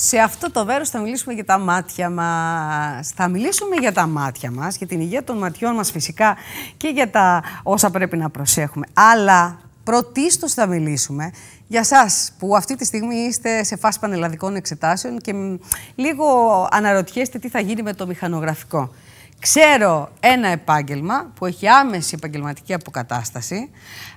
Σε αυτό το μέρος θα μιλήσουμε για τα μάτια μας. Θα μιλήσουμε για τα μάτια μας, για την υγεία των ματιών μας φυσικά και για τα όσα πρέπει να προσέχουμε. Αλλά πρωτίστως θα μιλήσουμε για σας που αυτή τη στιγμή είστε σε φάση πανελλαδικών εξετάσεων και λίγο αναρωτιέστε τι θα γίνει με το μηχανογραφικό. Ξέρω ένα επάγγελμα που έχει άμεση επαγγελματική αποκατάσταση,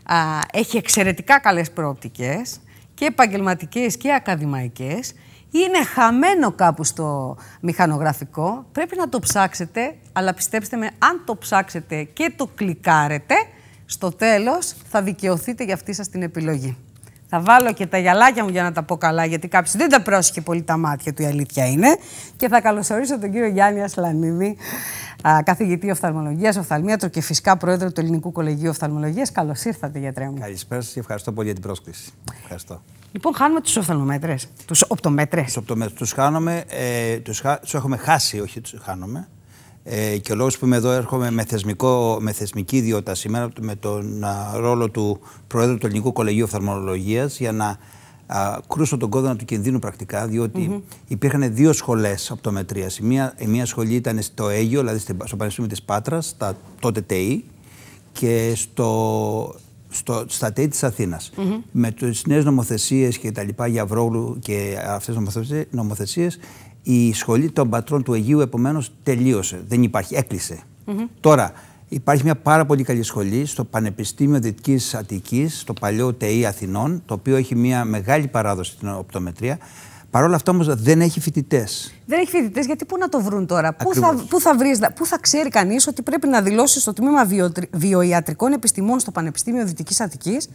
α, έχει εξαιρετικά καλές προοπτικές και επαγγελματικές και ακαδημαϊκές, είναι χαμένο κάπου στο μηχανογραφικό, πρέπει να το ψάξετε, αλλά πιστέψτε με, αν το ψάξετε και το κλικάρετε, στο τέλος θα δικαιωθείτε για αυτή σας την επιλογή. Θα βάλω και τα γυαλάκια μου για να τα πω καλά, γιατί κάποιος δεν τα πρόσεχε πολύ τα μάτια του, η αλήθεια είναι. Και θα καλωσορίσω τον κύριο Γιάννη Ασλανίδη, καθηγητή οφθαλμολογίας, οφθαλμίατρο και φυσικά πρόεδρο του Ελληνικού Κολεγίου Οφθαλμολογίας. Καλώς ήρθατε, γιατρέ μου. Καλησπέρα σας και ευχαριστώ πολύ για την πρόσκληση. Ευχαριστώ. Λοιπόν, χάνουμε τους οφθαλμομέτρες, τους οπτομέτρες. Τους οπτομέτρες. Τους χάνουμε, ε, τους χα... έχουμε χάσει, όχι τους χάνουμε. Ε, και ο λόγος που είμαι εδώ έρχομαι με, θεσμικό, με θεσμική ιδιότητα σήμερα με τον α, ρόλο του Προέδρου του Ελληνικού Κολεγίου Οφθαλμολογίας για να α, κρούσω τον κόδωνα του κινδύνου πρακτικά διότι mm -hmm. υπήρχαν δύο σχολές οπτομετρίας. Η μία, η μία σχολή ήταν στο Αίγιο, δηλαδή στο Πανεπιστήμιο της Πάτρας, τα τότε ΤΕΗ και στο, στο, στα ΤΕΗ της Αθήνας. Mm -hmm. Με τις νέες νομοθεσίες και τα λοιπά για Βρόγλου και αυτές τις νομοθεσίες η σχολή των πατρών του Αιγείου επομένως τελείωσε. Δεν υπάρχει, έκλεισε. Τώρα, υπάρχει μια πάρα πολύ καλή σχολή στο Πανεπιστήμιο Δυτικής Αττικής, στο παλιό ΤΕΗ Αθηνών, το οποίο έχει μια μεγάλη παράδοση στην οπτομετρία. Παρ' όλα αυτά όμως δεν έχει φοιτητές. Δεν έχει φοιτητές, γιατί πού να το βρουν τώρα, πού θα, πού, θα βρεις, πού θα ξέρει κανείς ότι πρέπει να δηλώσει στο τμήμα βιοιατρικών επιστημών στο Πανεπιστήμιο Δυτικής Αττικής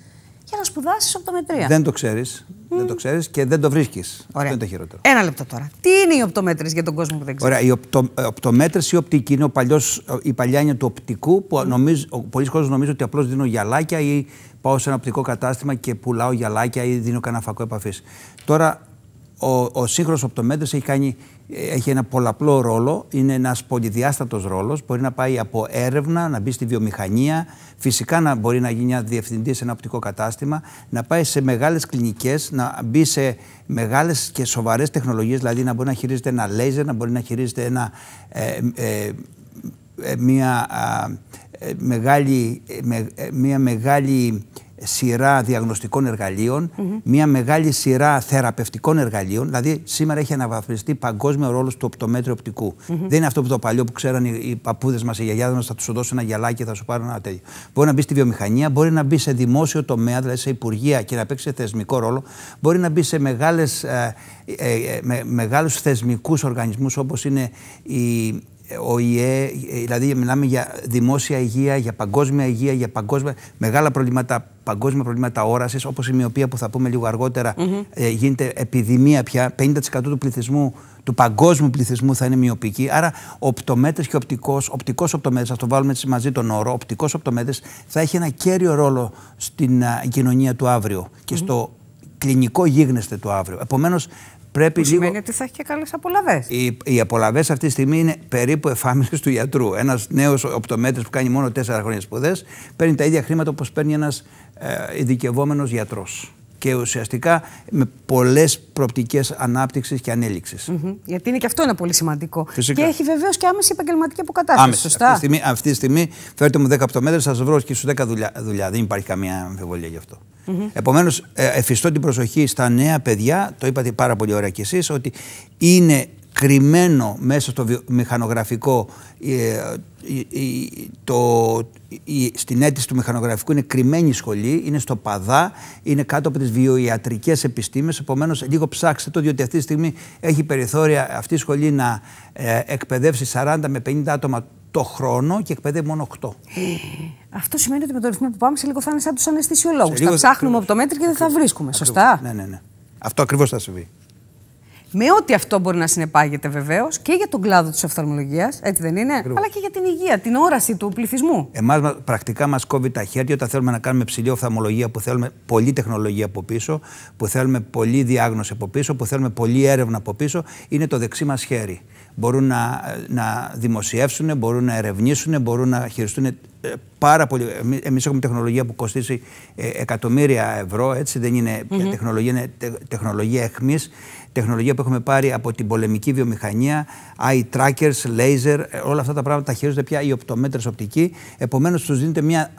για να σπουδάσεις οπτομετρία; Δεν το ξέρεις. Δεν το ξέρεις και δεν το βρίσκεις. Αυτό είναι το χειρότερο. Ένα λεπτό τώρα. Τι είναι οι οπτομέτρε για τον κόσμο που δεν ξέρει; Ωραία. Η οπτο, ε, οπτομέτρηση η οπτική είναι ο παλιός, η παλιά είναι του οπτικού που νομίζω, πολλοί κόσμοι νομίζουν ότι απλώς δίνω γυαλάκια ή πάω σε ένα οπτικό κατάστημα και πουλάω γυαλάκια ή δίνω κανένα φακό επαφής. Τώρα ο, ο σύγχρονος οπτομέτρης έχει κάνει έχει ένα πολλαπλό ρόλο, είναι ένας πολυδιάστατος ρόλος, μπορεί να πάει από έρευνα, να μπει στη βιομηχανία, φυσικά να μπορεί να γίνει ένα διευθυντή σε ένα οπτικό κατάστημα, να πάει σε μεγάλες κλινικές, να μπει σε μεγάλες και σοβαρές τεχνολογίες, δηλαδή να μπορεί να χειρίζεται ένα λέιζερ, να μπορεί να χειρίζεται ένα, ε, ε, ε μια, μεγάλη, μια μεγάλη σειρά διαγνωστικών εργαλείων, μια μεγάλη σειρά θεραπευτικών εργαλείων. Δηλαδή, σήμερα έχει αναβαθμιστεί παγκόσμιο ρόλο του οπτομέτρου οπτικού. Δεν είναι αυτό που το παλιό που ξέραν οι, οι παππούδες μας, οι γιαγιάδες μας, θα τους δώσουν ένα γυαλάκι και θα σου πάρουν ένα τέτοιο. Μπορεί να μπει στη βιομηχανία, μπορεί να μπει σε δημόσιο τομέα, δηλαδή σε υπουργεία και να παίξει θεσμικό ρόλο. Μπορεί να μπει σε μεγάλες, ε, ε, ε, με, μεγάλους θεσμικούς οργανισμούς όπως είναι η, ο ΙΕ, δηλαδή μιλάμε για δημόσια υγεία, για παγκόσμια υγεία, για παγκόσμια, μεγάλα προβλήματα, παγκόσμια προβλήματα όρασης, όπως η μοιοπία που θα πούμε λίγο αργότερα, ε, γίνεται επιδημία πια, 50% του πληθυσμού, του παγκόσμιου πληθυσμού θα είναι μοιοπική. Άρα, οπτομέτρης και οπτικός, οπτικός οπτομέτρης, θα το βάλουμε μαζί τον όρο, οπτικός οπτομέτρης, θα έχει ένα κέριο ρόλο στην κοινωνία του αύριο και στο κλινικό γίγνεσθε του αύριο. Επομένως, Πρέπει που λίγο... σημαίνει ότι θα έχει και καλές απολαυές. Οι, οι απολαυές αυτή τη στιγμή είναι περίπου εφάμιλες του γιατρού. Ένας νέος οπτομέτρης που κάνει μόνο τέσσερα χρόνια σπουδές παίρνει τα ίδια χρήματα όπως παίρνει ένας ε, ειδικευόμενος γιατρός. Και ουσιαστικά με πολλές προοπτικές ανάπτυξης και ανέλυξης. Mm-hmm. Γιατί είναι και αυτό ένα πολύ σημαντικό. Φυσικά. Και έχει βεβαίως και άμεση επαγγελματική αποκατάσταση. Άμεση. Σωστά; Αυτή τη στιγμή, αυτή τη στιγμή φέρετε μου 10 οπτομέτρε, θα σας βρω και στους 10 δουλειά, δουλειά. Δεν υπάρχει καμία αμφιβολία γι' αυτό. Mm-hmm. Επομένως, ε, εφιστώ την προσοχή στα νέα παιδιά, το είπατε πάρα πολύ ωραία κι εσείς, ότι είναι κρυμμένο μέσα στο μηχανογραφικό ε, το, στην αίτηση του μηχανογραφικού είναι κρυμμένη σχολή, είναι στο ΠΑΔΑ, είναι κάτω από τις βιοιατρικές επιστήμες, επομένως λίγο ψάξτε το, διότι αυτή τη στιγμή έχει περιθώρια αυτή η σχολή να ε, εκπαιδεύσει 40 με 50 άτομα το χρόνο και εκπαιδεύει μόνο 8. Αυτό σημαίνει ότι με το ρυθμό που πάμε σε λίγο θα είναι σαν τους αναισθησιολόγους. Θα ψάχνουμε από το μέτρη και δεν θα βρίσκουμε. Σωστά; Ναι, ναι, ναι. Αυτό ακριβώς θα συμβεί. Με ό,τι αυτό μπορεί να συνεπάγεται βεβαίως και για τον κλάδο της οφθαλμολογίας, έτσι δεν είναι, αλλά και για την υγεία, την όραση του πληθυσμού. Εμάς πρακτικά μας κόβει τα χέρια όταν θέλουμε να κάνουμε ψηλή οφθαλμολογία, που θέλουμε πολλή τεχνολογία από πίσω, που θέλουμε πολλή διάγνωση από πίσω, που θέλουμε πολλή έρευνα από πίσω, είναι το δεξί μας χέρι μπορούν να, να δημοσιεύσουν, μπορούν να ερευνήσουν, μπορούν να χειριστούν ε, πάρα πολύ. Εμείς έχουμε τεχνολογία που κοστίζει ε, εκατομμύρια ευρώ, έτσι δεν είναι mm τεχνολογία, είναι τεχνολογία εχμής. Τεχνολογία που έχουμε πάρει από την πολεμική βιομηχανία, eye trackers, laser, ε, όλα αυτά τα πράγματα τα χειρίζονται πια οι οπτομέτρες οπτικοί. Επομένως τους δίνεται μια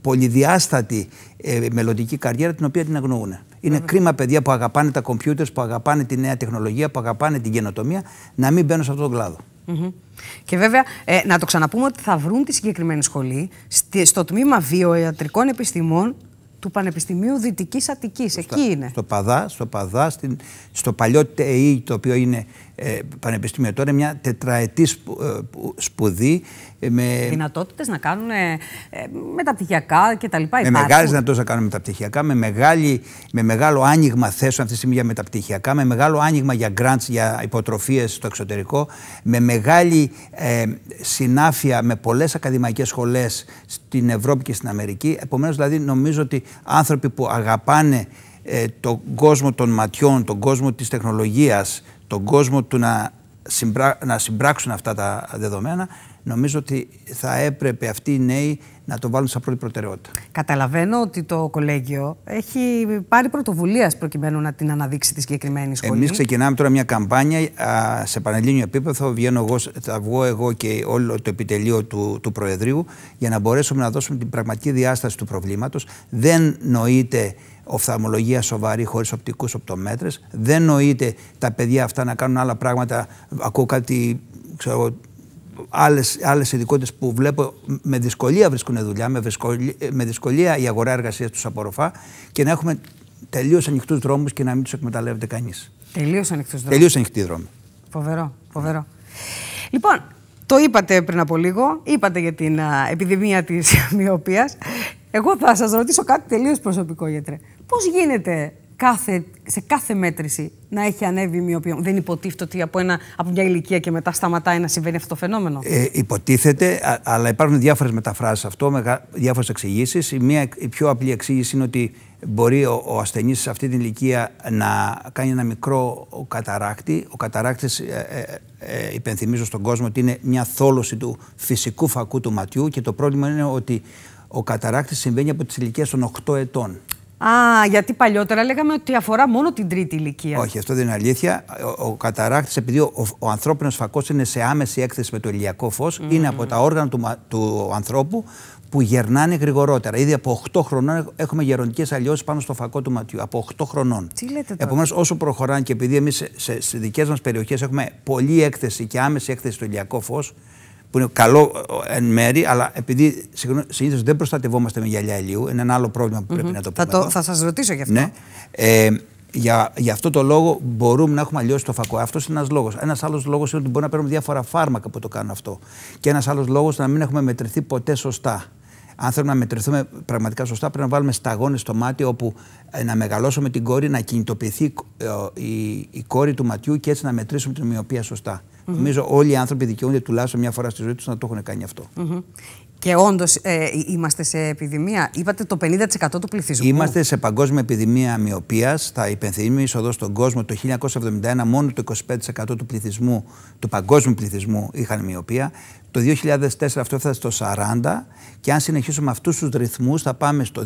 πολυδιάστατη ε, μελλοντική καριέρα την οποία την αγνοούν. Είναι κρίμα παιδιά που αγαπάνε τα κομπιούτερ, που αγαπάνε τη νέα τεχνολογία, που αγαπάνε την καινοτομία, να μην μπαίνουν σε αυτόν τον κλάδο. Και βέβαια, ε, να το ξαναπούμε ότι θα βρουν τη συγκεκριμένη σχολή στο τμήμα βιοιατρικών επιστημών του Πανεπιστημίου Δυτικής Αττικής. Εκεί είναι. Στο Παδά, στο, Παδά στην, στο παλιό ΤΕΗ, το οποίο είναι ε, πανεπιστήμιο τώρα, μια τετραετή σπου, ε, σπουδή. Ε, με δυνατότητες να κάνουν ε, ε μεταπτυχιακά κτλ. Με μεγάλες δυνατότητες να κάνουν μεταπτυχιακά, με, μεγάλη, με μεγάλο άνοιγμα θέσεων αυτή τη στιγμή για μεταπτυχιακά, με μεγάλο άνοιγμα για grants, για υποτροφίες στο εξωτερικό, με μεγάλη ε, συνάφεια με πολλές ακαδημαϊκές σχολές στην Ευρώπη και στην Αμερική. Επομένως, δηλαδή, νομίζω ότι άνθρωποι που αγαπάνε ε, τον κόσμο των ματιών, τον κόσμο της τεχνολογίας, τον κόσμο του να, συμπρά, να συμπράξουν αυτά τα δεδομένα, νομίζω ότι θα έπρεπε αυτοί οι νέοι να το βάλουν σαν πρώτη προτεραιότητα. Καταλαβαίνω ότι το κολέγιο έχει πάρει πρωτοβουλία προκειμένου να την αναδείξει τη συγκεκριμένη σχολή. Εμείς ξεκινάμε τώρα μια καμπάνια σε πανελλήνιο επίπεδο. Βγαίνω εγώ, θα βγω εγώ και όλο το επιτελείο του, του Προεδρείου για να μπορέσουμε να δώσουμε την πραγματική διάσταση του προβλήματος. Δεν νοείται οφθαλμολογία σοβαρή χωρίς οπτικούς οπτομέτρες. Δεν νοείται τα παιδιά αυτά να κάνουν άλλα πράγματα. Ακούω κάτι, ξέρω άλλες, άλλες ειδικότητες που βλέπω με δυσκολία βρίσκουν δουλειά, με δυσκολία, με δυσκολία η αγορά εργασίας τους απορροφά και να έχουμε τελείως ανοιχτούς δρόμους και να μην τους εκμεταλλεύεται κανείς. Τελείως ανοιχτούς δρόμους. Τελείως ανοιχτοί δρόμοι. Φοβερό, φοβερό. Λοιπόν, το είπατε πριν από λίγο, είπατε για την α, επιδημία της μοιοπίας. Εγώ θα σας ρωτήσω κάτι τελείως προσωπικό, γιατρέ. Πώς γίνεται κάθε, σε κάθε μέτρηση να έχει ανέβει η μοιοπία. Δεν υποτίθεται ότι από, ένα, από μια ηλικία και μετά σταματάει να συμβαίνει αυτό το φαινόμενο; Ε, υποτίθεται, αλλά υπάρχουν διάφορες μεταφράσεις αυτό, διάφορες εξηγήσεις. Η, μία, η πιο απλή εξήγηση είναι ότι μπορεί ο, ο ασθενής σε αυτή την ηλικία να κάνει ένα μικρό καταράκτη. Ο καταράκτης, ε, ε, ε, υπενθυμίζω στον κόσμο, ότι είναι μια θόλωση του φυσικού φακού του ματιού και το πρόβλημα είναι ότι ο καταράκτης συμβαίνει από τις ηλικίες των 8 ετών. Α, γιατί παλιότερα λέγαμε ότι αφορά μόνο την τρίτη ηλικία. Όχι, αυτό δεν είναι αλήθεια. Ο, ο καταράκτη, επειδή ο, ο, ανθρώπινος φακός είναι σε άμεση έκθεση με το ηλιακό φως, είναι από τα όργανα του, του ανθρώπου που γερνάνε γρηγορότερα. Ήδη από 8 χρονών έχουμε γεροντικέ αλλοιώσεις πάνω στο φακό του ματιού. Από 8 χρονών. Τι λέτε τώρα; Επομένως, όσο προχωράνε και επειδή εμείς σε, σε, σε δικές μας περιοχές έχουμε πολλή έκθεση και άμεση έκθεση στο ηλιακό φως, που είναι καλό ε, εν μέρη, αλλά επειδή συνήθως δεν προστατευόμαστε με γυαλιά ηλίου, είναι ένα άλλο πρόβλημα που πρέπει να το πούμε. Θα, το, θα σας ρωτήσω γι' αυτό. Ναι. Ε, για, για αυτό το λόγο μπορούμε να έχουμε αλλιώσει το φακό. Αυτός είναι ένας λόγος. Ένας άλλος λόγος είναι ότι μπορεί να παίρνουμε διάφορα φάρμακα που το κάνουν αυτό. Και ένας άλλος λόγος να μην έχουμε μετρηθεί ποτέ σωστά. Αν θέλουμε να μετρηθούμε πραγματικά σωστά, πρέπει να βάλουμε σταγόνες στο μάτι όπου ε, να μεγαλώσουμε την κόρη, να κινητοποιηθεί ε, η, η κόρη του ματιού και έτσι να μετρήσουμε την ομοιοπία σωστά. Mm-hmm. Νομίζω όλοι οι άνθρωποι δικαιούνται τουλάχιστον μια φορά στη ζωή τους να το έχουν κάνει αυτό. Mm-hmm. Και όντως ε, είμαστε σε επιδημία. Είπατε το 50% του πληθυσμού. Είμαστε σε παγκόσμια επιδημία μοιοπίας. Θα υπενθυμίσω εδώ στον κόσμο το 1971 μόνο το 25% του πληθυσμού, του παγκόσμιου πληθυσμού είχαν μοιοπία. Το 2004 αυτό έφτασε στο 40% και αν συνεχίσουμε αυτούς τους ρυθμούς θα πάμε στο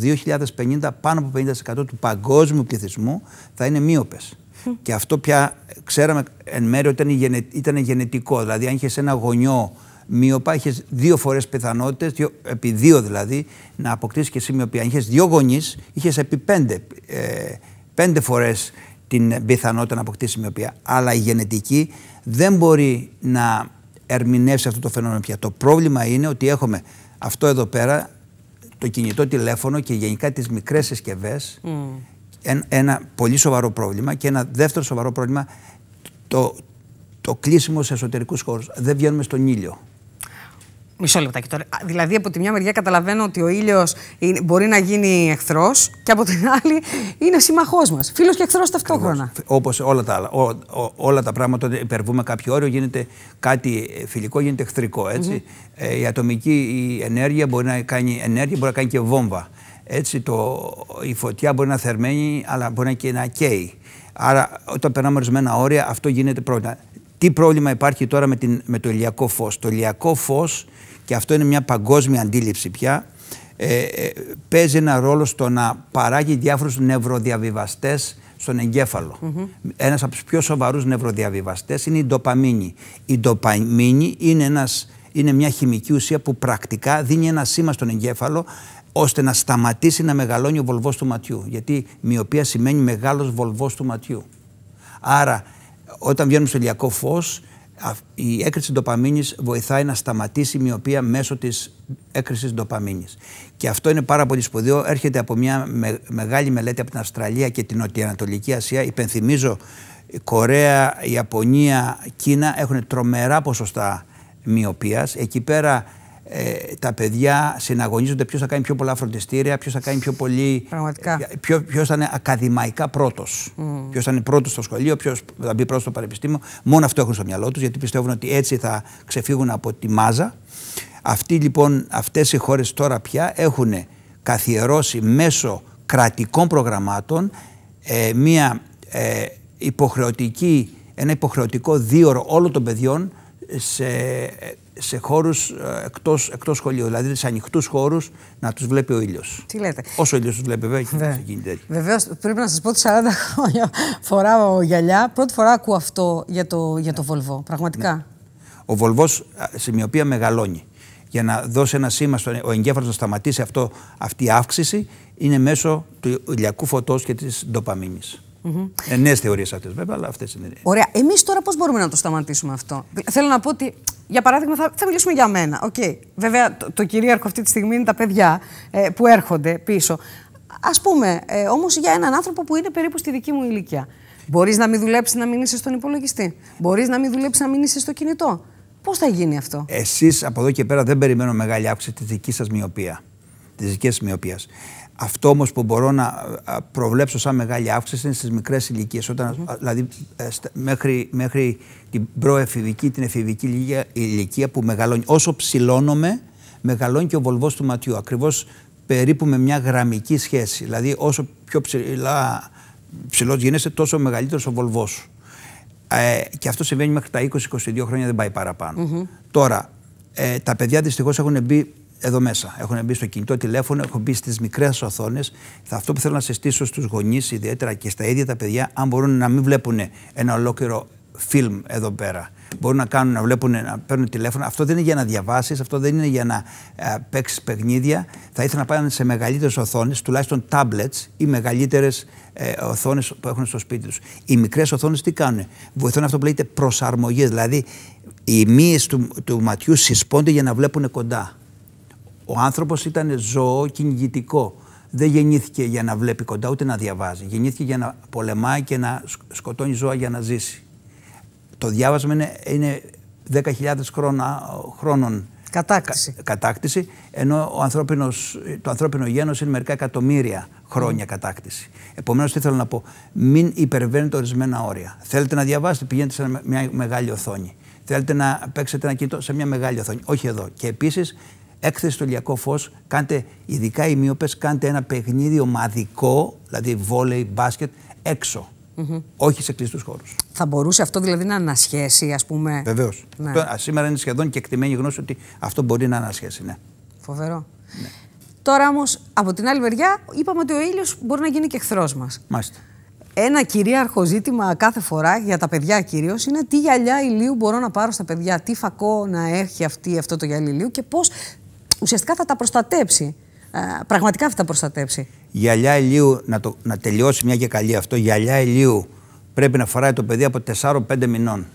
2050 πάνω από 50% του παγκόσμιου πληθυσμού θα είναι μείωπες. Και αυτό πια ξέραμε εν μέρει ότι ήταν, ήταν γενετικό. Δηλαδή, αν είχες ένα γονιό μείωπα, είχες δύο φορές πιθανότητες, επί δύο δηλαδή, να αποκτήσεις και εσύ μοιοπία. Αν είχες δύο γονείς, είχες επί πέντε, ε, πέντε φορές την πιθανότητα να αποκτήσεις μοιοπία. Αλλά η γενετική δεν μπορεί να ερμηνεύσει αυτό το φαινόμενο πια. Το πρόβλημα είναι ότι έχουμε αυτό εδώ πέρα, το κινητό τηλέφωνο και γενικά τις μικρές συσκευές ένα πολύ σοβαρό πρόβλημα και ένα δεύτερο σοβαρό πρόβλημα το, το κλείσιμο σε εσωτερικούς χώρους. Δεν βγαίνουμε στον ήλιο. Μισό λεπτάκι τώρα. Δηλαδή, από τη μια μεριά καταλαβαίνω ότι ο ήλιος μπορεί να γίνει εχθρός και από την άλλη είναι σύμμαχό μας. Φίλος και εχθρός ταυτόχρονα. Όπως όλα τα άλλα. όλα τα πράγματα, όταν υπερβούμε κάποιο όριο, γίνεται κάτι φιλικό, γίνεται εχθρικό. Έτσι. Ε, η ατομική η ενέργεια μπορεί να κάνει ενέργεια, μπορεί να κάνει και βόμβα. Έτσι, το, η φωτιά μπορεί να θερμαίνει, αλλά μπορεί και να καίει. Άρα, όταν περνάμε ορισμένα όρια, αυτό γίνεται πρόβλημα. Τι πρόβλημα υπάρχει τώρα με, την, με το ηλιακό φως; Το ηλιακό φως, και αυτό είναι μια παγκόσμια αντίληψη πια, ε, ε, παίζει ένα ρόλο στο να παράγει διάφορους νευροδιαβιβαστές στον εγκέφαλο. Ένας από τους πιο σοβαρούς νευροδιαβιβαστές είναι η ντοπαμίνη. Η ντοπαμίνη είναι, ένας, είναι μια χημική ουσία που πρακτικά δίνει ένα σήμα στον εγκέφαλο ώστε να σταματήσει να μεγαλώνει ο βολβός του ματιού. Γιατί μοιοπία σημαίνει μεγάλος βολβός του ματιού. Άρα όταν βγαίνουμε στο ηλιακό φως η έκρηση ντοπαμίνης βοηθάει να σταματήσει η μοιοπία μέσω της έκρησης ντοπαμίνης. Και αυτό είναι πάρα πολύ σπουδαίο. Έρχεται από μια μεγάλη μελέτη από την Αυστραλία και την Νοτιοανατολική Ασία. Υπενθυμίζω, Κορέα, Ιαπωνία, Κίνα έχουν τρομερά ποσοστά μοιοπίας. Εκεί πέρα ε, τα παιδιά συναγωνίζονται ποιος θα κάνει πιο πολλά φροντιστήρια, ποιος θα κάνει πιο πολύ. Πραγματικά. Ε, ποιο θα είναι ακαδημαϊκά πρώτος. Mm. Ποιος θα είναι πρώτος στο σχολείο, ποιος θα μπει πρώτος στο πανεπιστήμιο. Μόνο αυτό έχουν στο μυαλό τους, γιατί πιστεύουν ότι έτσι θα ξεφύγουν από τη μάζα. Αυτοί λοιπόν, αυτές οι χώρες τώρα πια έχουν καθιερώσει μέσω κρατικών προγραμμάτων ε, μια ε, υποχρεωτική, ένα υποχρεωτικό δίωρο όλων των παιδιών σε σε χώρους ε, εκτός, εκτός σχολείου, δηλαδή σε ανοιχτούς χώρους να τους βλέπει ο ήλιος. Τι λέτε; Όσο ο ήλιος τους βλέπει βέβαια έχει γίνει Βεβαίως, πρέπει να σας πω ότι 40 χρόνια φοράω γυαλιά. Πρώτη φορά ακούω αυτό για το, για το Βολβό, πραγματικά. Ναι. Ο Βολβός σε μια μεγαλώνει. Για να δώσει ένα σήμα στον ο εγκέφαλος να σταματήσει αυτό, αυτή η αύξηση είναι μέσω του ηλιακού φωτός και της ντοπαμίνης. Mm-hmm. Ε, Νέες θεωρίες αυτές βέβαια, αλλά αυτές είναι. Ωραία. Εμείς τώρα πώς μπορούμε να το σταματήσουμε αυτό; Θέλω να πω ότι, για παράδειγμα, θα, θα μιλήσουμε για μένα. Okay. Βέβαια, το, το κυρίαρχο αυτή τη στιγμή είναι τα παιδιά ε, που έρχονται πίσω. Α πούμε, ε, όμως για έναν άνθρωπο που είναι περίπου στη δική μου ηλικία. Μπορείς να μην δουλέψεις να μην είσαι στον υπολογιστή; Μπορείς να μην δουλέψεις να μην είσαι στο κινητό; Πώς θα γίνει αυτό; Εσείς από εδώ και πέρα δεν περιμένω μεγάλη αύξηση της δικής σας μοιοπία. Της δικής σας μοιοπίας. Αυτό όμως που μπορώ να προβλέψω σαν μεγάλη αύξηση είναι στις μικρές ηλικίες. Δηλαδή ε, μέχρι, μέχρι την προεφηβική, την εφηβική ηλικία που μεγαλώνει. Όσο ψηλώνομαι, μεγαλώνει και ο βολβός του ματιού. Ακριβώς περίπου με μια γραμμική σχέση. Δηλαδή όσο πιο ψηλά ψηλός γίνεσαι, τόσο μεγαλύτερος ο βολβός σου. Ε, και αυτό συμβαίνει μέχρι τα 20-22 χρόνια, δεν πάει παραπάνω. Τώρα, ε, τα παιδιά δυστυχώς έχουν μπει εδώ μέσα. Έχουν μπει στο κινητό τηλέφωνο, έχουν μπει στις μικρές οθόνες. Αυτό που θέλω να συστήσω στους γονείς, ιδιαίτερα και στα ίδια τα παιδιά, αν μπορούν να μην βλέπουν ένα ολόκληρο φιλμ εδώ πέρα. Μπορούν να κάνουν, να βλέπουν, να παίρνουν τηλέφωνο. Αυτό δεν είναι για να διαβάσεις, αυτό δεν είναι για να ε, παίξεις παιχνίδια. Θα ήθελα να πάνε σε μεγαλύτερες οθόνες, τουλάχιστον tablets ή μεγαλύτερες ε, οθόνες που έχουν στο σπίτι τους. Οι μικρές οθόνες τι κάνουν, βοηθούν αυτό που λέγεται προσαρμογές. Δηλαδή, οι μύες του, του ματιού συσπώνται για να βλέπουν κοντά. Ο άνθρωπος ήταν ζώο κυνηγητικό. Δεν γεννήθηκε για να βλέπει κοντά ούτε να διαβάζει. Γεννήθηκε για να πολεμάει και να σκοτώνει ζώα για να ζήσει. Το διάβασμα είναι, είναι 10.000 χρόνων κατάκτηση. κατάκτηση, ενώ ο ανθρώπινος, το ανθρώπινο γένος είναι μερικά εκατομμύρια χρόνια κατάκτηση. Επομένως, τι θέλω να πω, μην υπερβαίνετε ορισμένα όρια. Θέλετε να διαβάσετε, πηγαίνετε σε μια μεγάλη οθόνη. Θέλετε να παίξετε ένα κινητό σε μια μεγάλη οθόνη. Όχι εδώ. Και επίσης, έκθεση στο ηλιακό φως, κάντε, ειδικά οι μείωπε, κάντε ένα παιχνίδι ομαδικό, δηλαδή βόλεϊ, μπάσκετ, έξω. Mm-hmm. Όχι σε κλειστούς χώρους. Θα μπορούσε αυτό δηλαδή να ανασχέσει, ας πούμε; Βεβαίως. Ναι. Σήμερα είναι σχεδόν και εκτιμένη γνώση ότι αυτό μπορεί να ανασχέσει, ναι. Φοβερό. Ναι. Τώρα όμως, από την άλλη μεριά, είπαμε ότι ο ήλιος μπορεί να γίνει και εχθρός μας. Μάλιστα. Ένα κυρίαρχο ζήτημα κάθε φορά για τα παιδιά κυρίως είναι τι γυαλιά ηλίου μπορώ να πάρω στα παιδιά, τι φακό να έχει αυτή, αυτό το γυαλί ηλίου και πώς ουσιαστικά θα τα προστατέψει. Ε, πραγματικά θα τα προστατέψει. Γυαλιά ηλίου, να, το, να τελειώσει μια και καλή αυτό, γυαλιά ηλίου πρέπει να φοράει το παιδί από 4-5 μηνών.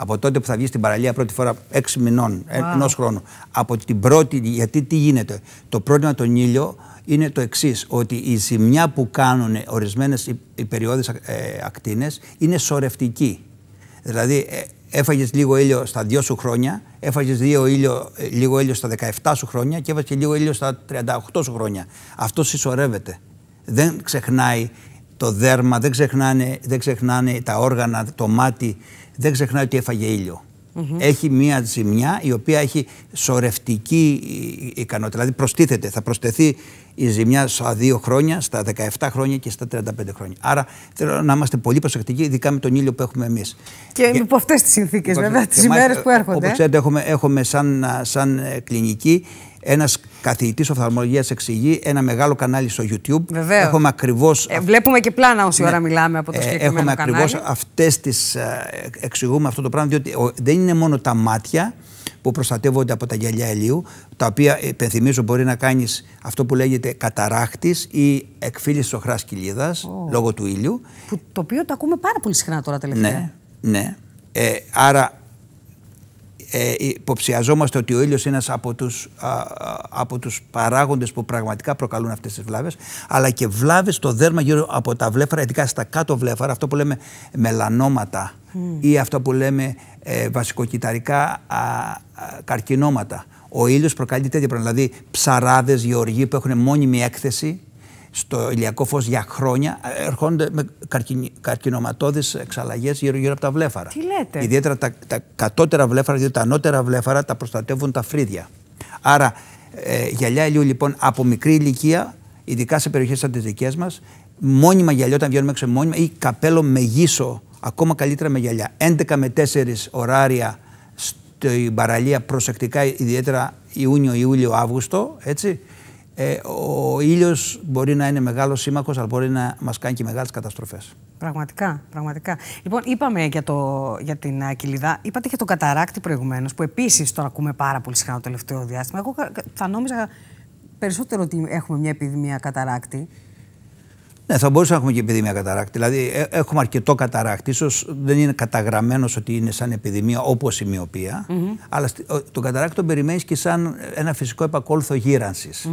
Από τότε που θα βγει στην παραλία πρώτη φορά 6 μηνών, wow. ενός χρόνου. Από την πρώτη, γιατί τι γίνεται. Το πρόβλημα τον ήλιο είναι το εξής, ότι η ζημιά που κάνουν ορισμένες περιόδε ε, ακτίνες είναι σορευτική. Δηλαδή, ε, έφαγες λίγο ήλιο στα δύο σου χρόνια, έφαγες λίγο ήλιο, λίγο ήλιο στα 17 σου χρόνια και έφαγες λίγο ήλιο στα 38 σου χρόνια. Αυτό συσσωρεύεται. Δεν ξεχνάει το δέρμα, δεν ξεχνάνε, δεν ξεχνάνε τα όργανα, το μάτι, δεν ξεχνάει ότι έφαγε ήλιο. Έχει μία ζημιά η οποία έχει σορευτική ικανότητα. Δηλαδή προστίθεται, θα προσθεθεί η ζημιά στα δύο χρόνια, στα 17 χρόνια και στα 35 χρόνια. Άρα θέλω να είμαστε πολύ προσεκτικοί, ειδικά με τον ήλιο που έχουμε εμείς. Και, και υπό αυτές τις συνθήκες, βέβαια, τις ημέρες που έρχονται. Όπως ξέρετε, έχουμε, έχουμε σαν, σαν ε, κλινική Ένας καθηγητής οφθαλμολογίας εξηγεί, ένα μεγάλο κανάλι στο YouTube. Βεβαίως. Έχουμε ακριβώς. Ε, βλέπουμε και πλάνα όση ώρα μιλάμε από το Ε, συγκεκριμένο Έχουμε κανάλι. ακριβώς αυτές τις. Εξηγούμε αυτό το πράγμα, διότι ο- δεν είναι μόνο τα μάτια που προστατεύονται από τα γυαλιά ηλίου, τα οποία υπενθυμίζω μπορεί να κάνεις αυτό που λέγεται καταράκτη ή εκφύλιση οχρά κοιλίδας λόγω του ήλιου. Που, το οποίο το ακούμε πάρα πολύ συχνά τώρα τελευταία. Ναι, ναι. Ε, άρα ε, υποψιαζόμαστε ότι ο ήλιος είναι ένας από τους, α, α, από τους παράγοντες που πραγματικά προκαλούν αυτές τις βλάβες αλλά και βλάβες στο δέρμα γύρω από τα βλέφαρα, ειδικά στα κάτω βλέφαρα, αυτό που λέμε μελανόματα ή αυτό που λέμε ε, βασικοκυταρικά α, α, καρκινόματα. Ο ήλιος προκαλεί τέτοια πράγματα, δηλαδή ψαράδες, γεωργοί που έχουν μόνιμη έκθεση στο ηλιακό φως για χρόνια ε, έρχονται με καρκινι, καρκινωματώδεις εξαλλαγές γύρω, γύρω από τα βλέφαρα. Τι λέτε; Ιδιαίτερα τα, τα κατώτερα βλέφαρα, διότι τα ανώτερα βλέφαρα τα προστατεύουν τα φρύδια. Άρα ε, γυαλιά ηλίου λοιπόν από μικρή ηλικία, ειδικά σε περιοχές σαν τις δικές μας, μόνιμα γυαλιά όταν βγαίνουμε έξω μόνιμα ή καπέλο με γύσο, ακόμα καλύτερα με γυαλιά. 11 με 4 ωράρια στην παραλία προσεκτικά, ιδιαίτερα Ιούνιο, Ιούλιο, Αύγουστο, έτσι. Ε, ο ήλιος μπορεί να είναι μεγάλος σύμμαχος, αλλά μπορεί να μας κάνει και μεγάλες καταστροφές. Πραγματικά, πραγματικά. Λοιπόν, είπαμε για, το, για την α, κοιλίδα, είπατε για τον καταράκτη προηγουμένως, που επίσης τον ακούμε πάρα πολύ συχνά το τελευταίο διάστημα. Εγώ κα- κα- θα νόμιζα περισσότερο ότι έχουμε μια επιδημία καταράκτη. Ναι, θα μπορούσαμε να έχουμε και επιδημία καταράκτη. Δηλαδή, ε, έχουμε αρκετό καταράκτη. σω δεν είναι καταγραμμένος ότι είναι σαν επιδημία όπως η μοιοπία. Αλλά στη- ο- τον καταράκτη τον περιμένεις και σαν ένα φυσικό επακόλουθο γύρανσης.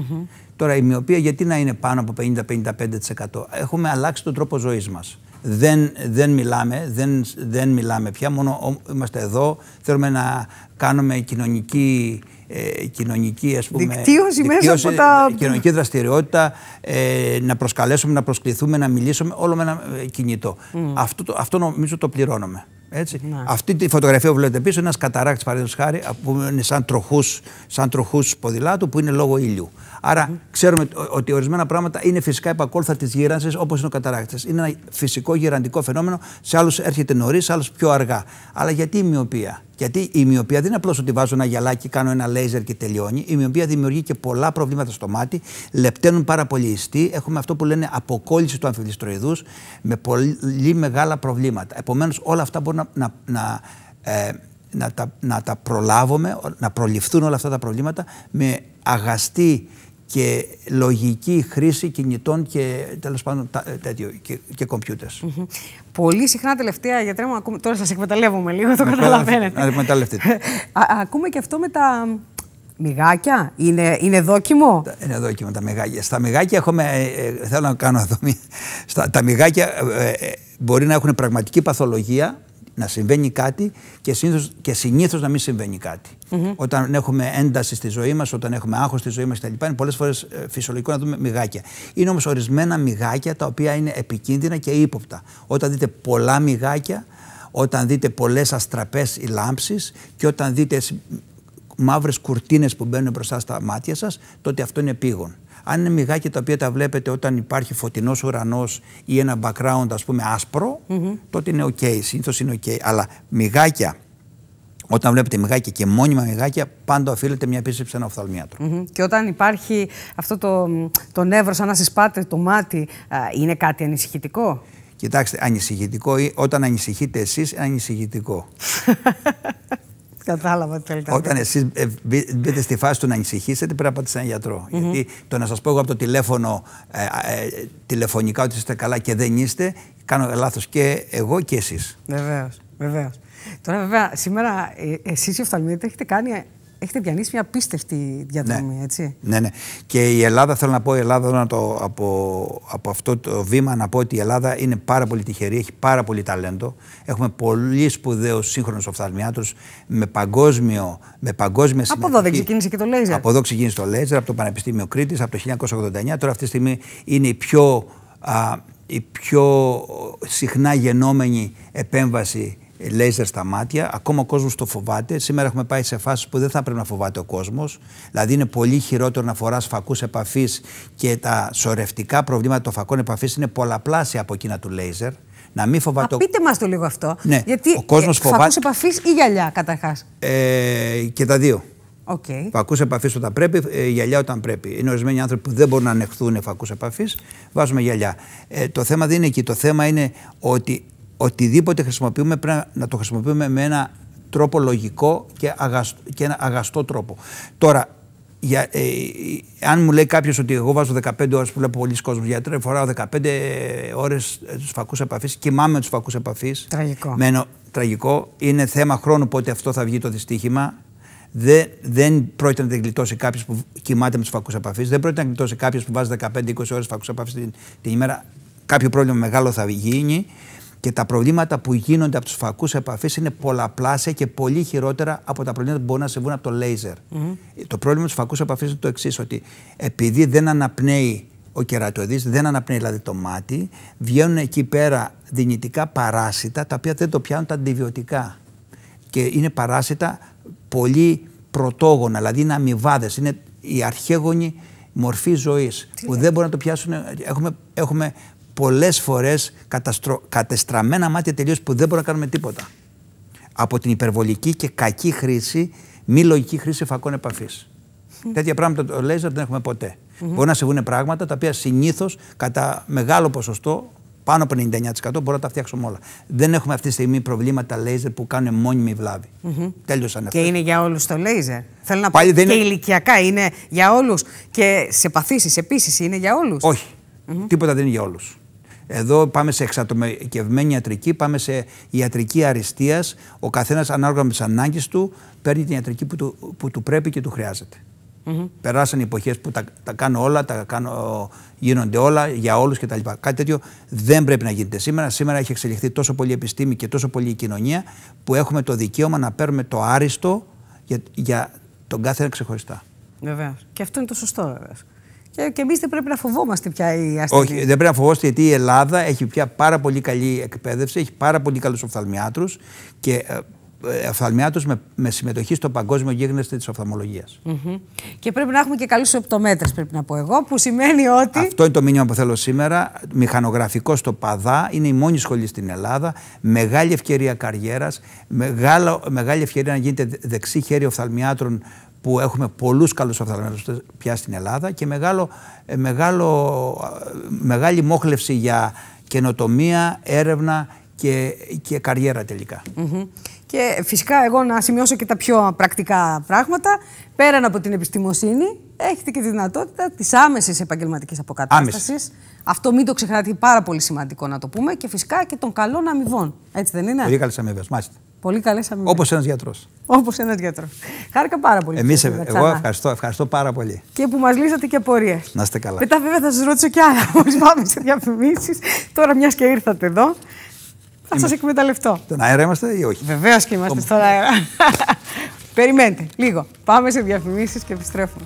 Τώρα, η μοιοπία γιατί να είναι πάνω από 50-55%. Έχουμε αλλάξει τον τρόπο ζωής μας. Δεν, δεν μιλάμε, δεν, δεν μιλάμε πια, μόνο ο- είμαστε εδώ, θέλουμε να κάνουμε κοινωνική, ε, κοινωνική ας πούμε, Δικτύωση μέσα από τα- κοινωνική δραστηριότητα, ε, να προσκαλέσουμε, να προσκληθούμε, να μιλήσουμε, όλο με ένα ε, κινητό. Αυτό, το, αυτό νομίζω το πληρώνουμε. Έτσι. Ναι. Αυτή τη φωτογραφία που βλέπετε πίσω είναι ένας καταράκτη παραδείγματος χάρη, που είναι σαν τροχούς σαν τροχούς ποδηλάτου που είναι λόγω ήλιου. Άρα ξέρουμε ο- ότι ορισμένα πράγματα είναι φυσικά επακόλουθα της γύρανσης όπως είναι ο καταράκτης. Είναι ένα φυσικό γυραντικό φαινόμενο. Σε άλλους έρχεται νωρίς, σε άλλους πιο αργά. Αλλά γιατί η μοιοπία; Γιατί η μοιοπία δεν είναι απλώς ότι βάζω ένα γυαλάκι, κάνω ένα λέιζερ και τελειώνει. Η μοιοπία δημιουργεί και πολλά προβλήματα στο μάτι, λεπταίνουν πάρα πολύ ιστοί. Έχουμε αυτό που λένε αποκόλληση του αμφιλιστροειδού με πολύ μεγάλα προβλήματα. Επομένως, όλα αυτά μπορούν να, να, να, ε, να, τα, να τα προλάβουμε, να προληφθούν όλα αυτά τα προβλήματα με αγαστή και λογική χρήση κινητών και τέλος πάντων τα- τέτοιο, και, και κομπιούτερς. Μμμ. Πολύ συχνά τελευταία, γιατρέ μου, ακούμε, τώρα σας εκμεταλλεύομαι λίγο, το Με καταλαβαίνετε. Να εκμεταλλευτείτε. Α, ακούμε και αυτό με τα μυγάκια. Είναι, είναι δόκιμο; Τα- Είναι εδώ και με τα μυγάκια. Στα μυγάκια έχουμε, ε, ε, θέλω να κάνω εδώ μία. Στα, τα μυγάκια ε, ε, μπορεί να έχουν πραγματική παθολογία, να συμβαίνει κάτι και συνήθως, και συνήθως να μην συμβαίνει κάτι. Όταν έχουμε ένταση στη ζωή μας, όταν έχουμε άγχος στη ζωή μας κτλ. Είναι πολλές φορές ε, φυσιολογικό να δούμε μυγάκια. Είναι όμως ορισμένα μυγάκια τα οποία είναι επικίνδυνα και ύποπτα. Όταν δείτε πολλά μυγάκια, όταν δείτε πολλές αστραπές ή λάμψεις και όταν δείτε σ- μαύρες κουρτίνες που μπαίνουν μπροστά στα μάτια σας, τότε αυτό είναι επίγον. Αν είναι μυγάκια τα οποία τα βλέπετε όταν υπάρχει φωτεινός ουρανός ή ένα background ας πούμε άσπρο, τότε είναι ok, συνήθως είναι ok. Αλλά μυγάκια, όταν βλέπετε μυγάκια και μόνιμα μυγάκια, πάντα οφείλεται μια επίσκεψη σε ένα οφθαλμίατρο. Μμμ. Και όταν υπάρχει αυτό το, το νεύρο σαν να συσπάτε το μάτι, α, είναι κάτι ανησυχητικό; Κοιτάξτε, ανησυχητικό ή όταν ανησυχείτε εσείς, είναι ανησυχητικό. Κατάλαβα τι θέλετε. να Όταν εσείς μπείτε στη φάση του να ανησυχήσετε, πρέπει να πάτε σε έναν γιατρό. Γιατί το να σας πω εγώ από το τηλέφωνο ε, ε, τηλεφωνικά ότι είστε καλά και δεν είστε, κάνω λάθος και εγώ και εσείς. Βεβαίως, βεβαίως. Τώρα, βέβαια, σήμερα ε, εσείς οι οφθαλμίατροι έχετε κάνει. Έχετε διανύσει μια απίστευτη διαδρομή, έτσι. Ναι, ναι. Και η Ελλάδα, θέλω να πω, η Ελλάδα να το, από, από αυτό το βήμα να πω ότι η Ελλάδα είναι πάρα πολύ τυχερή, έχει πάρα πολύ ταλέντο. Έχουμε πολύ σπουδαίους σύγχρονους οφθαλμιάτρους με, παγκόσμιο, με παγκόσμια Από εδώ δεν ξεκίνησε και το λέιζερ. Από εδώ ξεκίνησε το λέιζερ, από το Πανεπιστήμιο Κρήτης, από το 1989. Τώρα αυτή τη στιγμή είναι η πιο, α, η πιο συχνά γενόμενη επέμβαση λέιζερ στα μάτια. Ακόμα ο κόσμος το φοβάται. Σήμερα έχουμε πάει σε φάσεις που δεν θα πρέπει να φοβάται ο κόσμος. Δηλαδή, είναι πολύ χειρότερο να φοράς φακούς επαφής και τα σωρευτικά προβλήματα των φακών επαφής είναι πολλαπλάσια από εκείνα του λέιζερ. Να μην φοβάται Α, ο- πείτε μας το λίγο αυτό. Ναι, Γιατί ο κόσμος ε, φοβάται- φακούς επαφής ή γυαλιά, καταρχάς; Ε, και τα δύο. Okay. Φακούς επαφής όταν πρέπει, ε, γυαλιά όταν πρέπει. Είναι ορισμένοι άνθρωποι που δεν μπορούν να ανεχθούν φακούς επαφής, βάζουμε γυαλιά. Ε, το θέμα δεν είναι εκεί. Το θέμα είναι ότι οτιδήποτε χρησιμοποιούμε πρέπει να το χρησιμοποιούμε με ένα τρόπο λογικό και, αγαστό, και ένα αγαστό τρόπο. Τώρα, για, ε, αν μου λέει κάποιος ότι εγώ βάζω 15 ώρες που βλέπω πολλοί κόσμοι γιατρέ, φοράω 15 ώρες τους φακούς επαφής, κοιμάμαι τους φακούς επαφής. Τραγικό. Μένω, τραγικό. Είναι θέμα χρόνου πότε αυτό θα βγει το δυστύχημα. Δεν, δεν πρόκειται να την γλιτώσει κάποιος που κοιμάται με τους φακούς επαφής. Δεν πρόκειται να γλιτώσει κάποιος που βάζει 15-20 ώρες φακούς επαφής την, την ημέρα. Κάποιο πρόβλημα μεγάλο θα γίνει και τα προβλήματα που γίνονται από τους φακούς επαφής είναι πολλαπλάσια και πολύ χειρότερα από τα προβλήματα που μπορούν να συμβούν από το λέιζερ. Το πρόβλημα τους φακούς επαφής είναι το εξής, ότι επειδή δεν αναπνέει ο κερατοειδής, δεν αναπνέει δηλαδή το μάτι, βγαίνουν εκεί πέρα δυνητικά παράσιτα τα οποία δεν το πιάνουν τα αντιβιωτικά. Και είναι παράσιτα πολύ πρωτόγωνα, δηλαδή είναι αμοιβάδες, είναι η αρχαίγονη μορφή ζωής που δεν μπορούν να το πιάσουν. Έχουμε, έχουμε πολλές φορές κατεστραμμένα μάτια τελείως που δεν μπορούμε να κάνουμε τίποτα. Από την υπερβολική και κακή χρήση, μη λογική χρήση φακών επαφής. Τέτοια πράγματα το λέιζερ δεν έχουμε ποτέ. Μπορεί να συμβούν πράγματα τα οποία συνήθως κατά μεγάλο ποσοστό, πάνω από 99% μπορούμε να τα φτιάξουμε όλα. Δεν έχουμε αυτή τη στιγμή προβλήματα λέιζερ που κάνουν μόνιμη βλάβη. Mm-hmm. Τέλειωσαν Και είναι για όλους το λέιζερ. Θέλω να πω και είναι... ηλικιακά είναι για όλους. Και σε παθήσει επίσης είναι για όλους. Όχι. Τίποτα δεν είναι για όλους. Εδώ πάμε σε εξατομικευμένη ιατρική, πάμε σε ιατρική αριστείας. Ο καθένας ανάλογα με τις ανάγκες του παίρνει την ιατρική που του, που του πρέπει και του χρειάζεται. Mm-hmm. Περάσαν οι εποχές που τα, τα κάνω όλα, τα κάνω, γίνονται όλα για όλους κτλ. Κάτι τέτοιο δεν πρέπει να γίνεται σήμερα. Σήμερα έχει εξελιχθεί τόσο πολύ η επιστήμη και τόσο πολύ η κοινωνία που έχουμε το δικαίωμα να παίρνουμε το άριστο για, για τον κάθε ένα ξεχωριστά. Βεβαίως. Και αυτό είναι το σωστό, βεβαίως. Και, και εμείς δεν πρέπει να φοβόμαστε πια οι ασθενεί. Όχι, δεν πρέπει να φοβόμαστε γιατί η Ελλάδα έχει πια πάρα πολύ καλή εκπαίδευση, έχει πάρα πολύ καλούς οφθαλμιάτρους και ε, οφθαλμιάτρους με, με συμμετοχή στο παγκόσμιο γίγνεσθε της οφθαλμολογίας. Mm-hmm. Και πρέπει να έχουμε και καλούς οπτομέτρε, πρέπει να πω εγώ, που σημαίνει ότι. Αυτό είναι το μήνυμα που θέλω σήμερα. Μηχανογραφικό στο Παδά είναι η μόνη σχολή στην Ελλάδα. Μεγάλη ευκαιρία καριέρας, μεγάλη ευκαιρία να γίνεται δεξί χέρι οφθαλμιάτρων που έχουμε πολλούς καλούς οφθαλμιάτρους πια στην Ελλάδα και μεγάλο, ε, μεγάλο, ε, μεγάλη μόχλευση για καινοτομία, έρευνα και, και καριέρα τελικά. Και φυσικά εγώ να σημειώσω και τα πιο πρακτικά πράγματα. Πέραν από την επιστημοσύνη, έχετε και τη δυνατότητα της άμεσης επαγγελματικής αποκατάστασης. Αυτό μην το ξεχνάτε, είναι πάρα πολύ σημαντικό να το πούμε. Και φυσικά και των καλών αμοιβών. Έτσι δεν είναι; Πολύ καλές αμοιβές, μάλιστα. Πολύ καλές αμοιβές. Όπως ένας γιατρός. Όπως ένας γιατρός. Χάρηκα πάρα πολύ. Εμείς, εγώ ευχαριστώ, ευχαριστώ πάρα πολύ. Και που μας λύσατε και απορίες. Να είστε καλά. Μετά, βέβαια, θα σας ρωτήσω κι άλλα. Μόλι πάμε σε διαφημίσεις. Τώρα, μιας και ήρθατε εδώ, θα σας εκμεταλλευτώ. Τον αέρα είμαστε ή όχι; Βεβαίως και είμαστε στον αέρα. Περιμένετε λίγο. Πάμε σε διαφημίσεις και επιστρέφουμε.